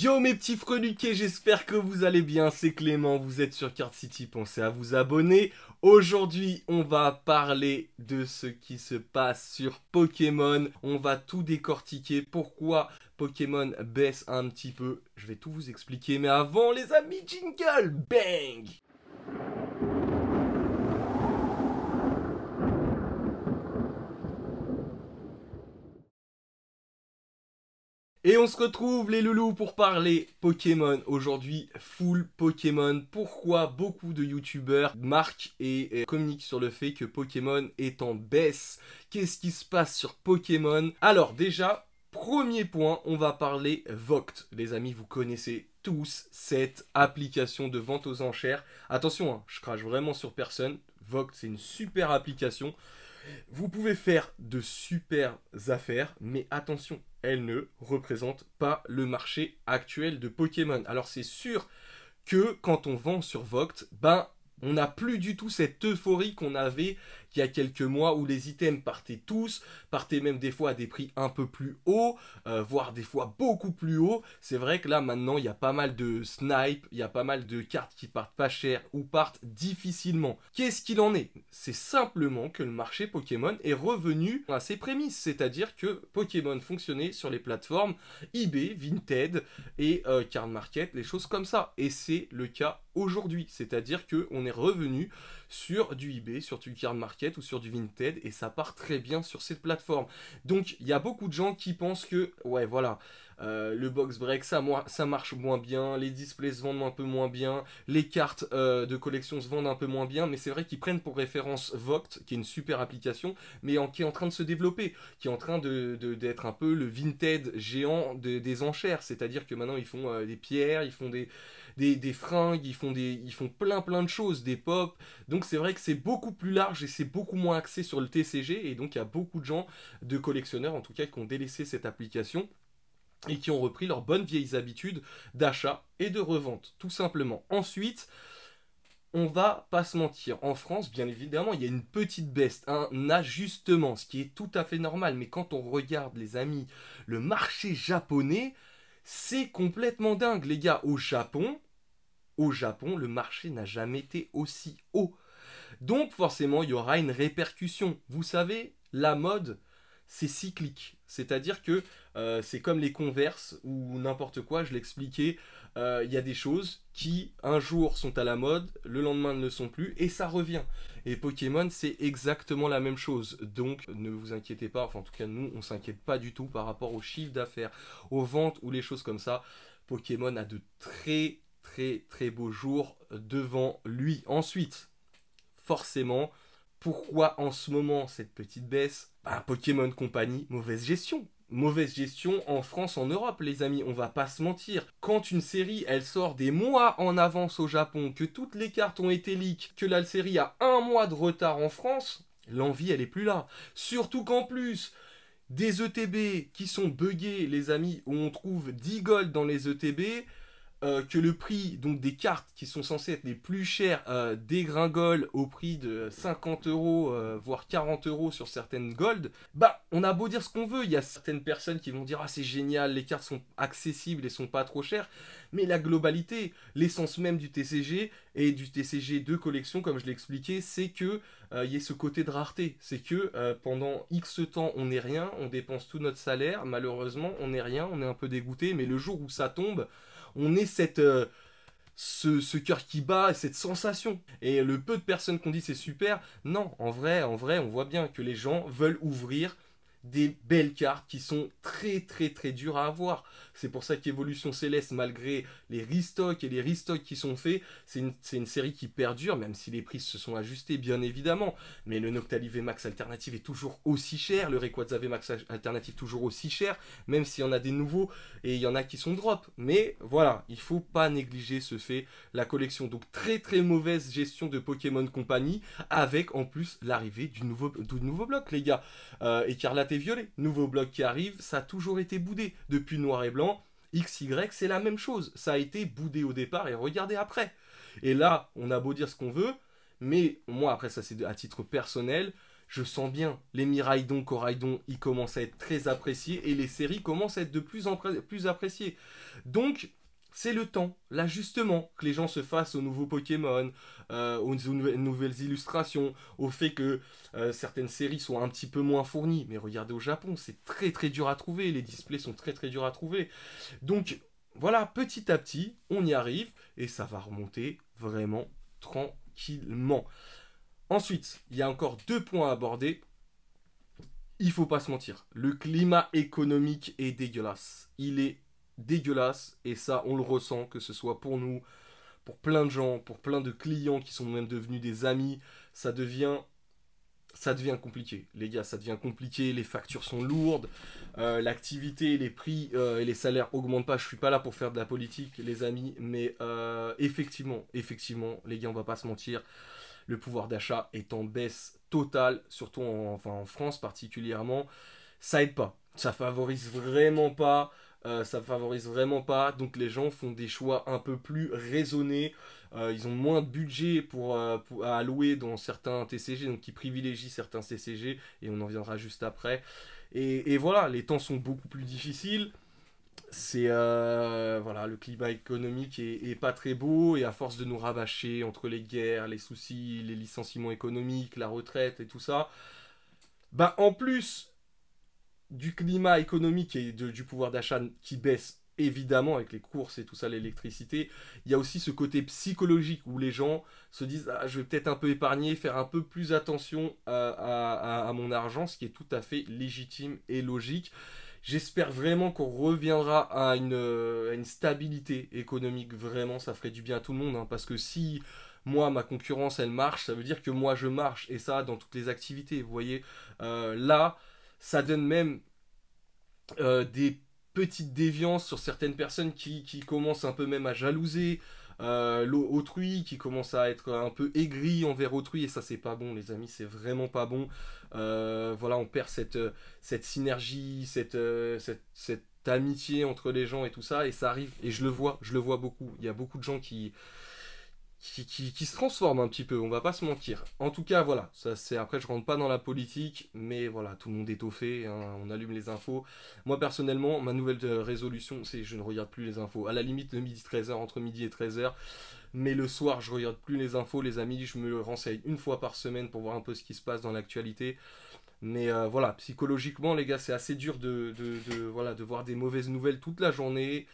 Yo mes petits freluqués, j'espère que vous allez bien, c'est Clément, vous êtes sur Card City, pensez à vous abonner. Aujourd'hui, on va parler de ce qui se passe sur Pokémon, on va tout décortiquer, pourquoi Pokémon baisse un petit peu, je vais tout vous expliquer, mais avant les amis, jingle, bang Et on se retrouve les loulous pour parler Pokémon. Aujourd'hui, full Pokémon. Pourquoi beaucoup de youtubeurs marquent et, communiquent sur le fait que Pokémon est en baisse? Qu'est-ce qui se passe sur Pokémon? Alors déjà, premier point, on va parler Voct. Les amis, vous connaissez tous cette application de vente aux enchères. Attention, hein, je crache vraiment sur personne. Voct, c'est une super application. Vous pouvez faire de super affaires, mais attention, elle ne représente pas le marché actuel de Pokémon. Alors c'est sûr que quand on vend sur Voct, ben on n'a plus du tout cette euphorie qu'on avait il y a quelques mois où les items partaient tous, partaient même des fois à des prix un peu plus hauts, euh, voire des fois beaucoup plus hauts. C'est vrai que là maintenant il y a pas mal de snipe, il y a pas mal de cartes qui partent pas cher ou partent difficilement. Qu'est-ce qu'il en est? C'est simplement que le marché Pokémon est revenu à ses prémices, c'est-à-dire que Pokémon fonctionnait sur les plateformes eBay, Vinted et euh, Card Market, les choses comme ça. Et c'est le cas aujourd'hui, c'est-à-dire que on est revenu sur du eBay, sur du Market ou sur du Vinted et ça part très bien sur cette plateforme. Donc il y a beaucoup de gens qui pensent que ouais voilà, euh, le box break ça, ça marche moins bien, les displays se vendent un peu moins bien, les cartes euh, de collection se vendent un peu moins bien, mais c'est vrai qu'ils prennent pour référence Voct, qui est une super application, mais qui est en train de se développer, qui est en train d'être un peu le Vinted géant des enchères, c'est-à-dire que maintenant ils font euh, des pierres, ils font des, des, fringues, ils font, des, ils font plein plein de choses, des pop. Donc c'est vrai que c'est beaucoup plus large et c'est beaucoup moins axé sur le TCG. Et donc il y a beaucoup de gens, de collectionneurs en tout cas, qui ont délaissé cette application et qui ont repris leurs bonnes vieilles habitudes d'achat et de revente, tout simplement. Ensuite, on va pas se mentir, en France, bien évidemment, il y a une petite baisse, un ajustement, ce qui est tout à fait normal. Mais quand on regarde, les amis, le marché japonais, c'est complètement dingue, les gars. Au Japon, au Japon, le marché n'a jamais été aussi haut. Donc forcément, il y aura une répercussion. Vous savez, la mode, c'est cyclique. C'est-à-dire que euh, c'est comme les converses ou n'importe quoi, je l'expliquais, euh, il y a des choses qui un jour sont à la mode, le lendemain ne le sont plus, et ça revient. Et Pokémon, c'est exactement la même chose. Donc ne vous inquiétez pas, enfin en tout cas nous, on s'inquiète pas du tout par rapport au chiffre d'affaires, aux ventes ou les choses comme ça. Pokémon a de très très très beaux jours devant lui. Ensuite, forcément, pourquoi en ce moment cette petite baisse? Bah, Pokémon Company, mauvaise gestion. Mauvaise gestion en France, en Europe, les amis, on va pas se mentir. Quand une série, elle sort des mois en avance au Japon, que toutes les cartes ont été leak, que la série a un mois de retard en France, l'envie, elle est plus là. Surtout qu'en plus, des ETB qui sont buggés, les amis, où on trouve 10 gold dans les ETB, euh, que le prix donc des cartes qui sont censées être les plus chères euh, dégringole au prix de 50 euros euh, voire 40 euros sur certaines gold, bah on a beau dire ce qu'on veut, il y a certaines personnes qui vont dire ah c'est génial, les cartes sont accessibles et sont pas trop chères, mais la globalité, l'essence même du TCG et du TCG de collection comme je l'ai expliqué, c'est que il y ait ce côté de rareté, c'est que pendant X temps on n'est rien, on dépense tout notre salaire, malheureusement on n'est rien, on est un peu dégoûté, mais le jour où ça tombe on est cette euh, ce, ce cœur qui bat, cette sensation. Et le peu de personnes qu'on dit c'est super, non, en vrai, en vrai, on voit bien que les gens veulent ouvrir des belles cartes qui sont très très très dures à avoir. C'est pour ça qu'Evolution Céleste, malgré les restocks et les restocks qui sont faits, c'est une, série qui perdure, même si les prix se sont ajustés bien évidemment. Mais le Noctali VMAX Alternative est toujours aussi cher, le Rayquaza VMAX Alternative toujours aussi cher, même s'il y en a des nouveaux et il y en a qui sont drop. Mais voilà, il faut pas négliger ce fait, la collection. Donc très très mauvaise gestion de Pokémon Company, avec en plus l'arrivée du nouveau, du nouveau bloc les gars. Euh, Écarlate et Violet, nouveau bloc qui arrive, ça a toujours été boudé. Depuis Noir et Blanc, XY, c'est la même chose. Ça a été boudé au départ et regardez après. Et là, on a beau dire ce qu'on veut, mais moi, après, ça c'est à titre personnel, je sens bien, les Miraidon, Coraidon, ils commencent à être très appréciés et les séries commencent à être de plus en plus appréciées. Donc, c'est le temps, l'ajustement, que les gens se fassent aux nouveaux Pokémon, euh, aux nouvelles illustrations, au fait que euh, certaines séries soient un petit peu moins fournies. Mais regardez au Japon, c'est très très dur à trouver, les displays sont très très durs à trouver. Donc voilà, petit à petit, on y arrive et ça va remonter vraiment tranquillement. Ensuite, il y a encore deux points à aborder. Il faut pas se mentir, le climat économique est dégueulasse. Il est dégueulasse et ça, on le ressent, que ce soit pour nous, pour plein de gens, pour plein de clients qui sont même devenus des amis, ça devient ça devient compliqué, les gars, ça devient compliqué, les factures sont lourdes, euh, l'activité, les prix euh, et les salaires augmentent pas. Je suis pas là pour faire de la politique, les amis, mais euh, effectivement, effectivement, les gars, on va pas se mentir, le pouvoir d'achat est en baisse totale, surtout en, enfin, en France particulièrement. Ça aide pas, ça favorise vraiment pas. Ça favorise vraiment pas, donc les gens font des choix un peu plus raisonnés. ils ont moins de budget pour, à allouer dans certains TCG, donc ils privilégient certains TCG, et on en viendra juste après. Et, voilà, les temps sont beaucoup plus difficiles c'est euh, voilà le climat économique est, pas très beau et à force de nous rabâcher entre les guerres, les soucis, les licenciements économiques, la retraite et tout ça, bah en plus du climat économique et du pouvoir d'achat qui baisse évidemment avec les courses et tout ça, l'électricité, il y a aussi ce côté psychologique où les gens se disent ah, je vais peut-être un peu épargner, faire un peu plus attention à mon argent, ce qui est tout à fait légitime et logique. J'espère vraiment qu'on reviendra à une, euh, une, stabilité économique. Vraiment, ça ferait du bien à tout le monde. Hein, parce que si moi, ma concurrence, elle marche, ça veut dire que moi, je marche. Et ça, dans toutes les activités. Vous voyez, euh, là, ça donne même euh, des petites déviances sur certaines personnes qui, commencent un peu même à jalouser euh, autrui, qui commence à être un peu aigri envers autrui, et ça c'est pas bon les amis, c'est vraiment pas bon. Euh, voilà, on perd cette, synergie, cette, cette amitié entre les gens et tout ça, et ça arrive, et je le vois, je le vois beaucoup. Il y a beaucoup de gens qui, qui, se transforme un petit peu, on va pas se mentir. En tout cas, voilà, ça c'est après je rentre pas dans la politique, mais voilà, tout le monde est au fait, hein, on allume les infos. Moi personnellement, ma nouvelle euh, résolution, c'est je ne regarde plus les infos. À la limite de midi 13h, entre midi et 13h, mais le soir, je regarde plus les infos, les amis, je me renseigne une fois par semaine pour voir un peu ce qui se passe dans l'actualité. Mais euh, voilà, psychologiquement, les gars, c'est assez dur de, de, voilà, de voir des mauvaises nouvelles toute la journée.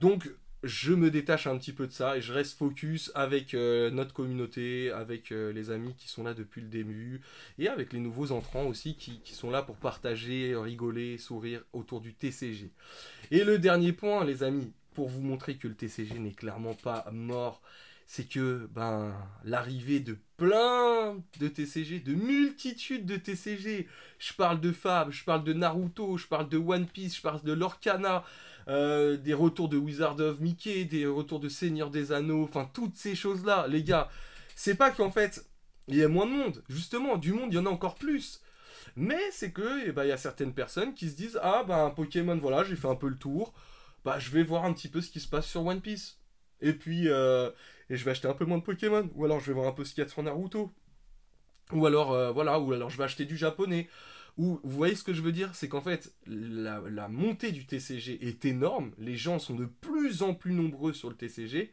Donc, je me détache un petit peu de ça et je reste focus avec euh, notre communauté, avec euh, les amis qui sont là depuis le début et avec les nouveaux entrants aussi qui, sont là pour partager, rigoler, sourire autour du TCG. Et le dernier point, les amis, pour vous montrer que le TCG n'est clairement pas mort, c'est que ben l'arrivée de plein de TCG, de multitudes de TCG, je parle de Fab, je parle de Naruto, je parle de One Piece, je parle de Lorcana, euh, des retours de Wizard of Mickey, des retours de Seigneur des Anneaux, enfin toutes ces choses-là, les gars. C'est pas qu'en fait, il y a moins de monde. Justement, du monde, il y en a encore plus. Mais c'est que, eh ben, il y a certaines personnes qui se disent Ah, bah, un Pokémon, voilà, j'ai fait un peu le tour. Bah, je vais voir un petit peu ce qui se passe sur One Piece. Et puis, euh, et je vais acheter un peu moins de Pokémon. Ou alors, je vais voir un peu ce qu'il y a sur Naruto. Ou alors, euh, voilà, ou alors je vais acheter du japonais vous voyez ce que je veux dire? C'est qu'en fait, la, montée du TCG est énorme, les gens sont de plus en plus nombreux sur le TCG,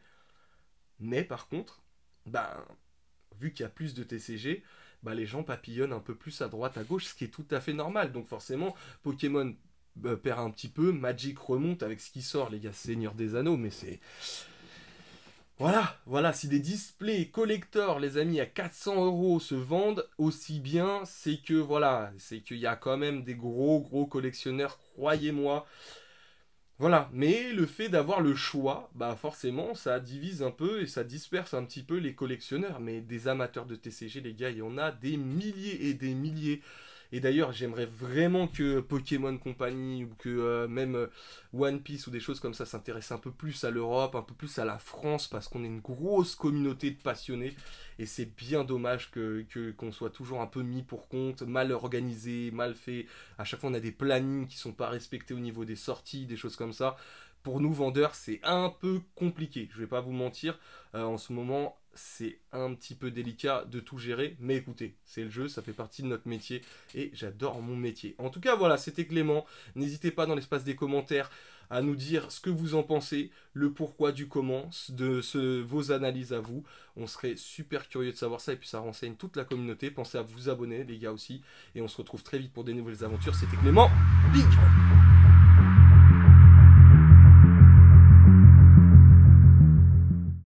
mais par contre, ben, vu qu'il y a plus de TCG, ben, les gens papillonnent un peu plus à droite, à gauche, ce qui est tout à fait normal. Donc forcément, Pokémon euh, perd un petit peu, Magic remonte avec ce qui sort, les gars, Seigneur des Anneaux, mais c'est voilà, voilà, si des displays collector, les amis, à 400 euros se vendent aussi bien, c'est que voilà, c'est qu'il y a quand même des gros gros collectionneurs, croyez-moi. Voilà, mais le fait d'avoir le choix, bah forcément, ça divise un peu et ça disperse un petit peu les collectionneurs. Mais des amateurs de TCG, les gars, il y en a des milliers et des milliers. Et d'ailleurs, j'aimerais vraiment que Pokémon Company ou que euh, même euh, One Piece ou des choses comme ça s'intéressent un peu plus à l'Europe, un peu plus à la France, parce qu'on est une grosse communauté de passionnés. Et c'est bien dommage que qu'on soit toujours un peu mis pour compte, mal organisé, mal fait. À chaque fois, on a des plannings qui sont pas respectés au niveau des sorties, des choses comme ça. Pour nous vendeurs, c'est un peu compliqué. Je vais pas vous mentir, euh, en ce moment, c'est un petit peu délicat de tout gérer, mais écoutez, c'est le jeu, ça fait partie de notre métier et j'adore mon métier. En tout cas, voilà, c'était Clément. N'hésitez pas dans l'espace des commentaires à nous dire ce que vous en pensez, le pourquoi du comment, de vos analyses à vous. On serait super curieux de savoir ça et puis ça renseigne toute la communauté. Pensez à vous abonner, les gars aussi. Et on se retrouve très vite pour des nouvelles aventures. C'était Clément. Big